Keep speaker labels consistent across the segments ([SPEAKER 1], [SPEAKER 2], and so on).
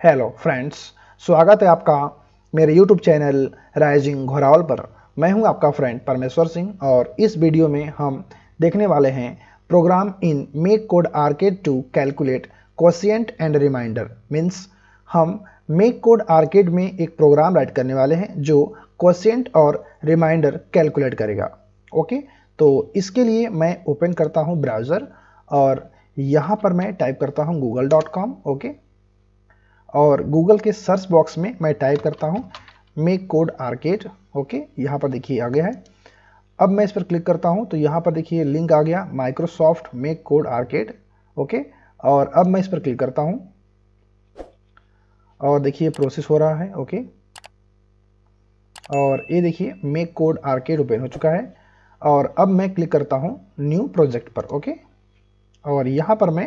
[SPEAKER 1] Hello friends स्वागत है आपका मेरे यूट्यूब चैनल राइजिंग घोरावल पर। मैं हूँ आपका फ्रेंड परमेश्वर सिंह और इस वीडियो में हम देखने वाले हैं program in make code arcade to calculate quotient and remainder means हम मेक कोड आर्केड में एक प्रोग्राम राइट करने वाले हैं जो क्वेश्चंट और रिमाइंडर कैलकुलेट करेगा। ओके तो इसके लिए मैं ओपन करता हूँ ब्राउज़र और यहाँ पर मैं टाइप करता हूँ गूगल डॉट कॉम ओके और गूगल के सर्च बॉक्स में मैं टाइप करता हूँ मेक कोड आर्केड ओके यहाँ पर देखिए आ गया है। अब मैं इस पर क्लिक करता हूँ तो यहाँ पर देखिए लिंक आ गया Microsoft make code arcade okay और अब मैं इस पर क्लिक करता हूँ। और देखिए प्रोसेस हो रहा है ओके और ये देखिए मेक कोड आर्केड ओपन हो चुका है। और अब मैं क्लिक करता हूँ न्यू प्रोजेक्ट पर ओके और यहाँ पर मैं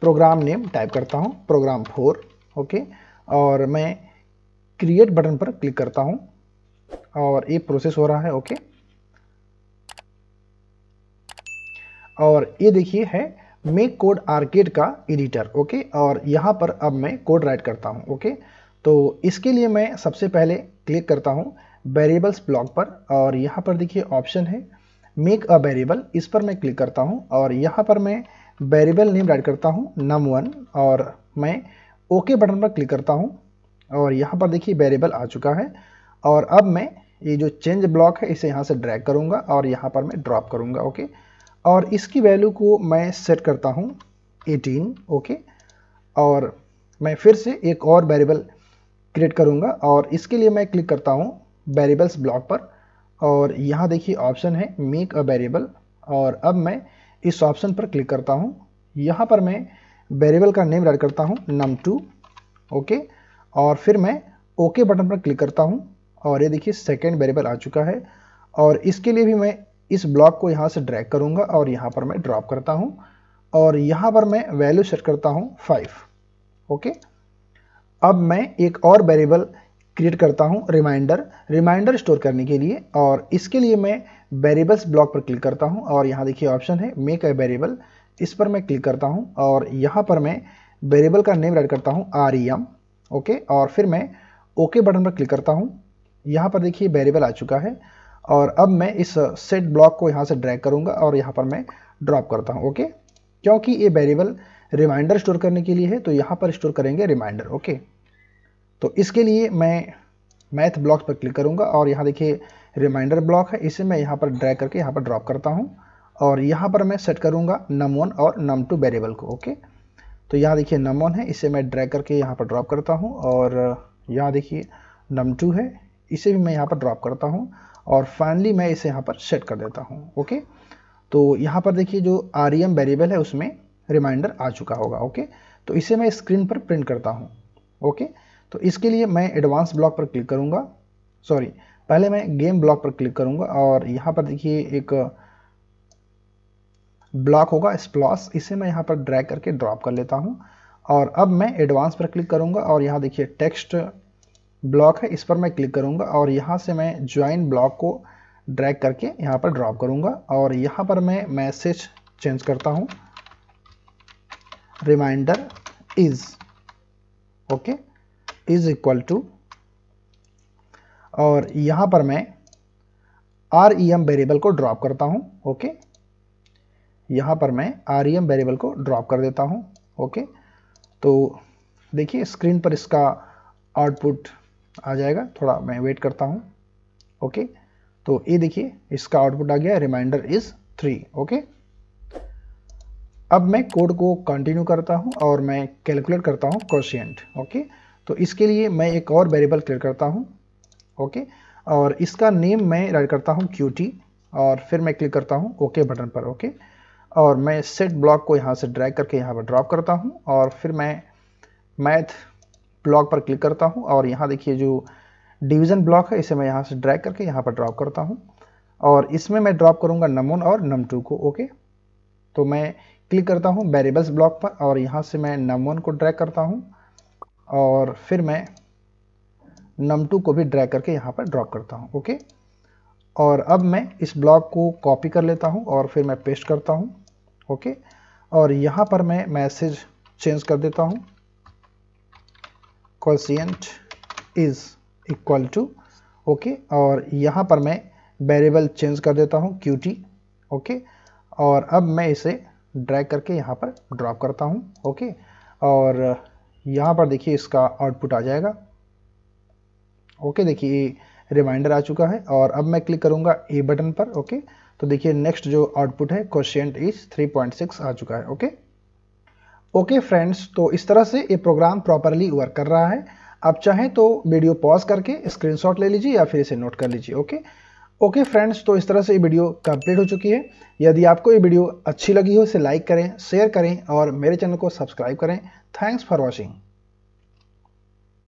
[SPEAKER 1] प्रोग्राम नेम टाइप करता हूँ प्रोग्राम फोर ओके? और मैं क्रिएट बटन पर क्लिक करता हूँ। और ये प्रोसेस हो रहा है, ओके? और ये देखिए है मेक कोड आर्केड का एडिटर ओके? और यहाँ पर अब मैं कोड राइट करता हूँ, ओके? तो इसके लिए मैं सबसे पहले क्लिक करता हूँ वेरिएबल्स ब्लॉक पर। और यहाँ पर देखिए ऑप्शन है मेक अ वेरिएबल इस पर मैं क्लिक करता हूँ। और यहाँ पर मैं वेरिएबल नेम राइट करता हूँ नम वन और मैं ओके बटन पर क्लिक करता हूँ, और यहाँ पर देखिए वेरिएबल आ चुका है, और अब मैं ये जो चेंज ब्लॉक है, इसे यहाँ से ड्रैग करूँगा, और यहाँ पर मैं ड्रॉप करूँगा, ओके? और इसकी वैल्यू को मैं सेट करता हूँ 18 ओके? और मैं फिर से एक और वेरिएबल क्रिएट करूँगा, और इसके लिए मैं क्लिक करता हूँ वेरिएबल्स ब्लॉक पर, और यहाँ देखिए ऑप्शन है मेक अ वेरिएबल और अब मैं इस ऑप्शन पर क्लिक करता हूँ। यहाँ पर मैं वेरिएबल का नेम राइट करता हूँ नम टू ओके और फिर मैं ओके okay बटन पर क्लिक करता हूँ, और ये देखिए सेकेंड वेरिएबल आ चुका है। और इसके लिए भी मैं इस ब्लॉक को यहाँ से ड्रैग करूँगा, और यहाँ पर मैं ड्रॉप करता हूँ, और यहाँ पर मैं वैल्यू सेट करता हूँ फाइव ओके अब मैं एक और वेरिएबल क्रिएट करता हूँ रिमाइंडर रिमाइंडर स्टोर करने के लिए, और इसके लिए मैं वेरिएबल्स ब्लॉक पर क्लिक करता हूँ, और यहाँ देखिए ऑप्शन है मेक ए वेरिएबल इस पर मैं क्लिक करता हूँ और यहाँ पर मैं वेरिएबल का नेम राइट करता हूँ आर ई एम ओके और फिर मैं ओके बटन पर क्लिक करता हूँ। यहाँ पर देखिए वेरिएबल आ चुका है और अब मैं इस सेट ब्लॉक को यहाँ से ड्रैग करूँगा और यहाँ पर मैं ड्रॉप करता हूँ ओके क्योंकि ये वेरिएबल रिमाइंडर स्टोर करने के लिए है तो यहाँ पर स्टोर करेंगे रिमाइंडर ओके तो इसके लिए मैं मैथ ब्लॉक पर क्लिक करूँगा और यहाँ देखिए रिमाइंडर ब्लॉक है, इसे मैं यहाँ पर ड्रैग करके यहाँ पर ड्रॉप करता हूँ। और यहाँ पर मैं सेट करूँगा नम वन और नम टू वेरिएबल को ओके तो यहाँ देखिए नम वन है, इसे मैं ड्रैग करके यहाँ पर ड्रॉप करता हूँ और यहाँ देखिए नम टू है, इसे भी मैं यहाँ पर ड्रॉप करता हूँ और फाइनली मैं इसे यहाँ पर सेट कर देता हूँ ओके तो यहाँ पर देखिए जो आर वेरिएबल है उसमें रिमाइंडर आ चुका होगा ओके तो इसे मैं स्क्रीन पर प्रिंट करता हूँ ओके तो इसके लिए मैं एडवांस ब्लॉक पर क्लिक करूँगा सॉरी पहले मैं गेम ब्लॉक पर क्लिक करूँगा और यहाँ पर देखिए एक ब्लॉक होगा स्प्लॉस इसे मैं यहाँ पर ड्रैग करके ड्रॉप कर लेता हूँ। और अब मैं एडवांस पर क्लिक करूँगा और यहाँ देखिए टेक्स्ट ब्लॉक है, इस पर मैं क्लिक करूँगा और यहाँ से मैं ज्वाइन ब्लॉक को ड्रैग करके यहाँ पर ड्रॉप करूँगा। और यहाँ पर मैं मैसेज चेंज करता हूँ। Remainder is okay is equal to और यहाँ पर मैं आर ई एम वेरिएबल को ड्रॉप करता हूँ ओके यहाँ पर मैं आर वेरिएबल को ड्रॉप कर देता हूँ ओके तो देखिए स्क्रीन पर इसका आउटपुट आ जाएगा। थोड़ा मैं वेट करता हूँ ओके तो ये देखिए, इसका आउटपुट आ गया रिमाइंडर इज़ थ्री ओके अब मैं कोड को कंटिन्यू करता हूँ और मैं कैलकुलेट करता हूँ क्वेश्चंट ओके तो इसके लिए मैं एक और वेरिएबल क्लियर करता हूँ ओके और इसका नेम मैं राइट करता हूँ क्यू और फिर मैं क्लिक करता हूँ ओके बटन पर ओके और मैं सेट ब्लॉक को यहाँ से ड्रैग करके यहाँ पर ड्रॉप करता हूँ और फिर मैं मैथ ब्लॉक पर क्लिक करता हूँ और यहाँ देखिए जो डिवीज़न ब्लॉक है, इसे मैं यहाँ से ड्रैग करके यहाँ पर ड्रॉप करता हूँ और इसमें मैं ड्रॉप करूँगा नम वन और नम टू को, ओके? तो मैं क्लिक करता हूँ वेरिएबल्स ब्लॉक पर और यहाँ से मैं नम वन को ड्रैग करता हूँ और फिर मैं नम टू को भी ड्रैग करके यहाँ पर ड्रॉप करता हूँ, ओके? और अब मैं इस ब्लॉक को कॉपी कर लेता हूँ और फिर मैं पेस्ट करता हूँ। ओके? और यहाँ पर मैं मैसेज चेंज कर देता हूँ। Quotient is equal to okay? और यहाँ पर मैं वेरिएबल चेंज कर देता हूँ क्यू टी ओके? और अब मैं इसे ड्रैग करके यहाँ पर ड्रॉप करता हूँ, ओके? और यहाँ पर देखिए इसका आउटपुट आ जाएगा। ओके, देखिए रिमाइंडर आ चुका है। और अब मैं क्लिक करूँगा ए बटन पर, ओके? तो देखिए नेक्स्ट जो आउटपुट है क्वेश्चन इज़ 3.6 आ चुका है ओके ओके फ्रेंड्स तो इस तरह से ये प्रोग्राम प्रॉपरली वर्क कर रहा है। आप चाहें तो वीडियो पॉज करके स्क्रीनशॉट ले लीजिए या फिर इसे नोट कर लीजिए ओके ओके फ्रेंड्स तो इस तरह से ये वीडियो कंप्लीट हो चुकी है। यदि आपको ये वीडियो अच्छी लगी हो, इसे लाइक करें शेयर करें और मेरे चैनल को सब्सक्राइब करें। Thanks for watching